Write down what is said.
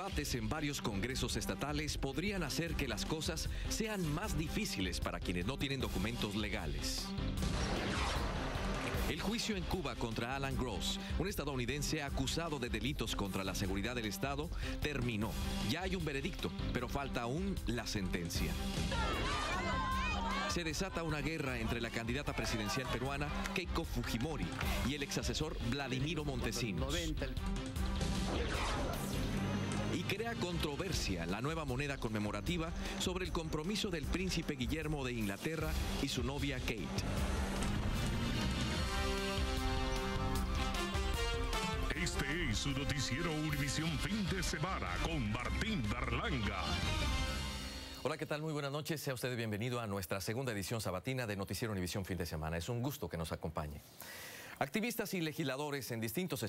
debates en varios congresos estatales podrían hacer que las cosas sean más difíciles para quienes no tienen documentos legales. El juicio en Cuba contra Alan Gross, un estadounidense acusado de delitos contra la seguridad del Estado, terminó. Ya hay un veredicto, pero falta aún la sentencia. Se desata una guerra entre la candidata presidencial peruana Keiko Fujimori y el exasesor Vladimiro Montesinos. Controversia la nueva moneda conmemorativa sobre el compromiso del príncipe Guillermo de Inglaterra y su novia Kate. Este es su noticiero Univisión Fin de Semana con Martín Darlanga. Hola, ¿qué tal? Muy buenas noches. Sea usted bienvenido a nuestra segunda edición sabatina de Noticiero Univisión Fin de Semana. Es un gusto que nos acompañe. Activistas y legisladores en distintos estados